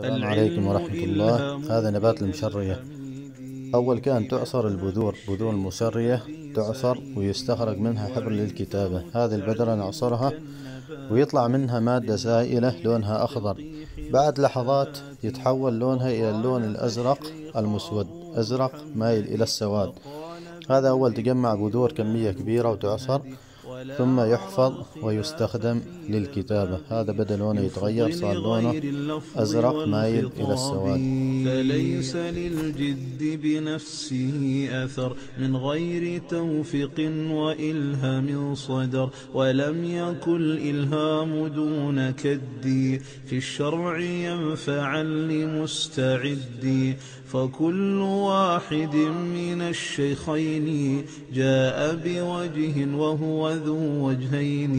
السلام عليكم ورحمة الله. هذا نبات المشرية. أول كان تعصر البذور. بذور المشرية تعصر ويستخرج منها حبر للكتابة. هذه البذرة نعصرها ويطلع منها مادة سائلة لونها أخضر. بعد لحظات يتحول لونها إلى اللون الأزرق المسود. أزرق مايل إلى السواد. هذا أول تجمع بذور كمية كبيرة وتعصر. ثم يحفظ ويستخدم للكتابة. هذا بدأ لونه يتغير صار لونه أزرق مايل إلى السواد. فليس للجد بنفسه أثر من غير توفيق وإلهام صدر ولم يكن الإلهام دون كدي في الشرع ينفعا لمستعدي فكل واحد من الشيخين جاء بوجه وهو ذو وجهين